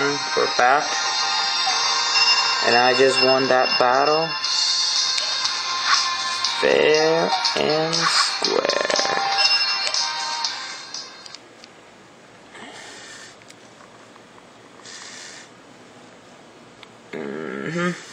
one. We're back. And I just won that battle. Fair and square. Mm-hmm.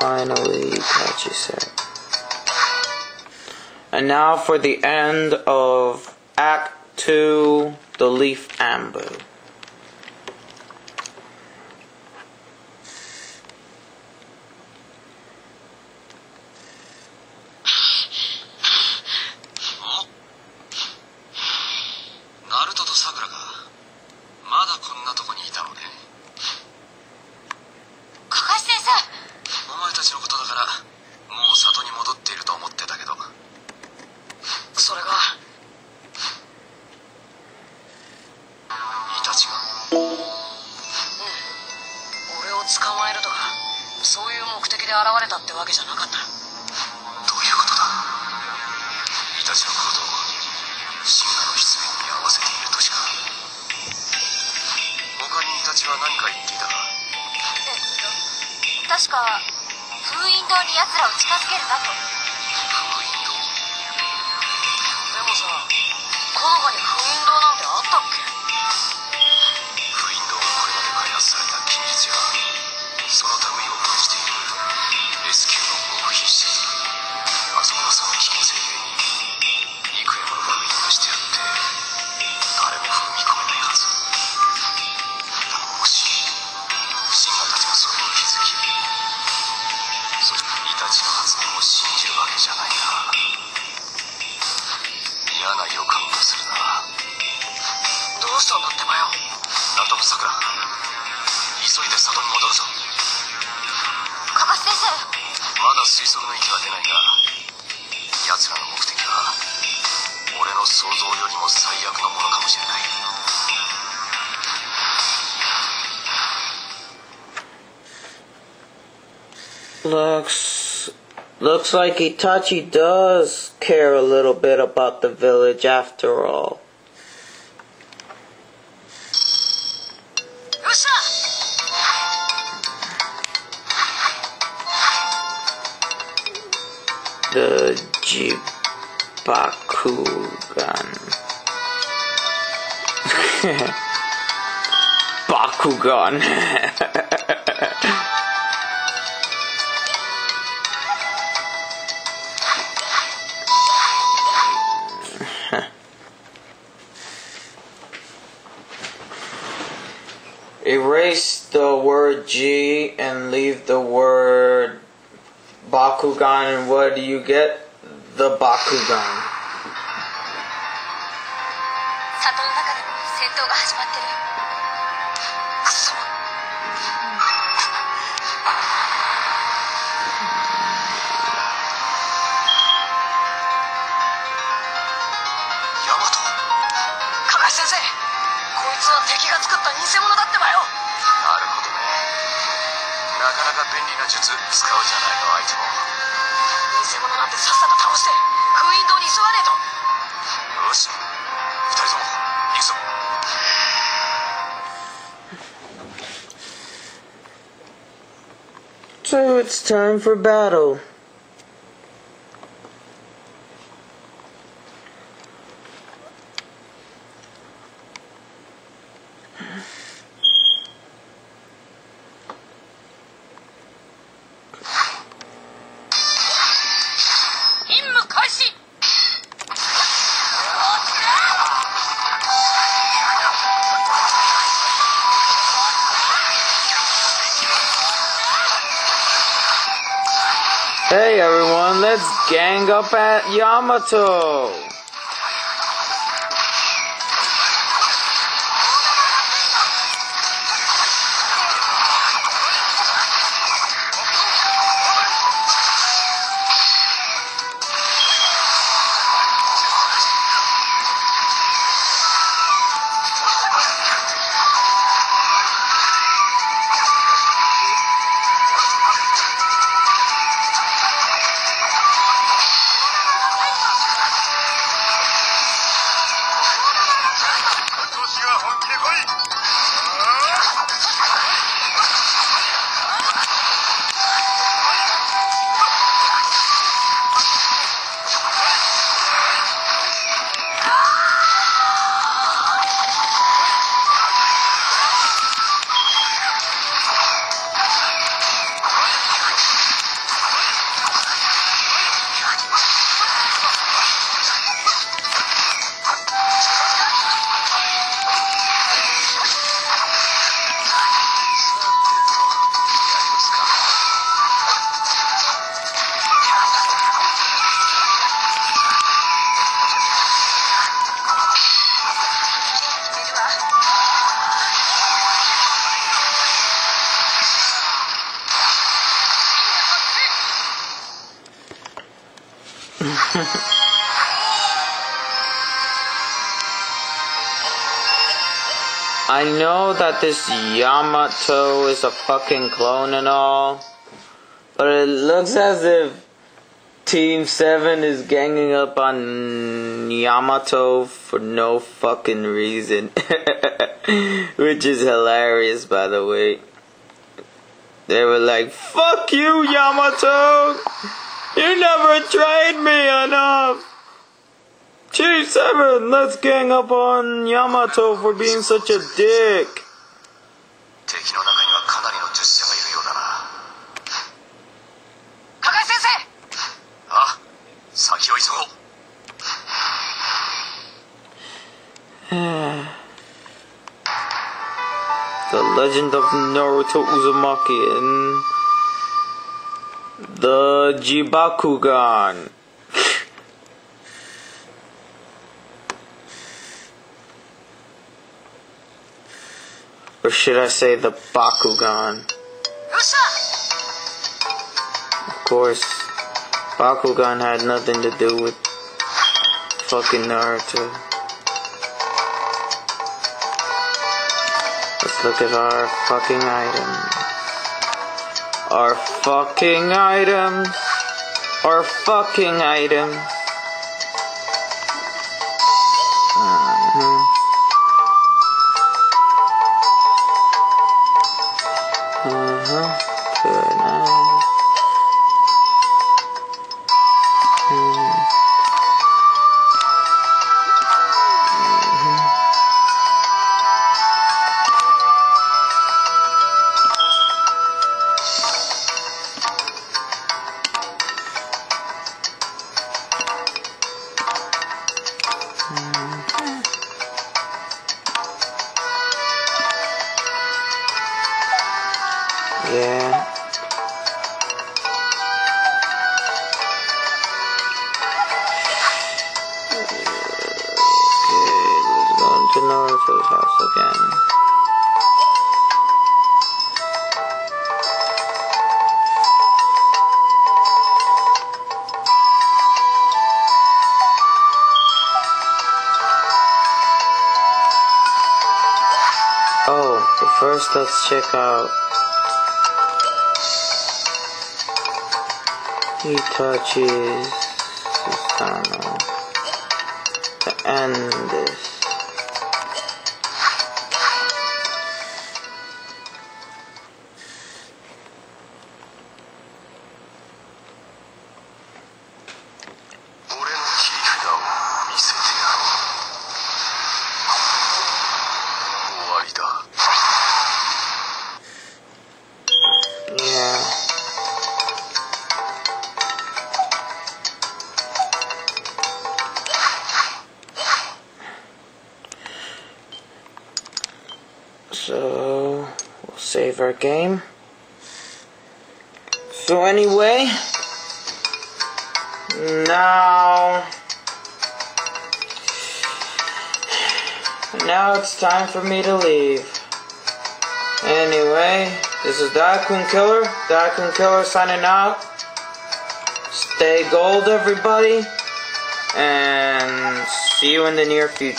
Finally, Itachi said. And now for the end of Act 2, The Leaf Anbu. で現れたってわけじゃなかった。どういうことだ？イタチの行動をシンガの出現に合わせているとしか。他にイタチは何か言っていたか？えっと確か封印堂に奴らを近づけるなと。封印堂？でもさこの場に Looks looks like Itachi does care a little bit about the village after all. The Jibakugan. Bakugan. Erase the word G and leave the word Bakugan, and what do you get? The Bakugan. なかなか便利な術使うじゃないの相手も偽物なんてさっさと倒して封印堂に急がねえとよし二人とも行くぞ So it's time for battle. Gang up at Yamato. I know that this Yamato is a fucking clone and all, but it looks as if Team 7 is ganging up on Yamato for no fucking reason. Which is hilarious, by the way. They were like, fuck you, Yamato! You never trained me enough! G7, let's gang up on Yamato for being such a dick! the legend of Naruto Uzumaki and the Jibakugan. Or should I say the Bakugan? Of course, Bakugan had nothing to do with fucking Naruto. Let's look at our fucking items. Our fucking items. Our fucking items. Mhm. Uh-huh. Good into Naruto's house again. Oh, but first let's check out He touches Susano to end this.「So, we'll save our game. So, anyway, now. Now it's time for me to leave. Anyway, this is Dakun Killer. Dakun Killer signing out. Stay gold, everybody. And see you in the near future.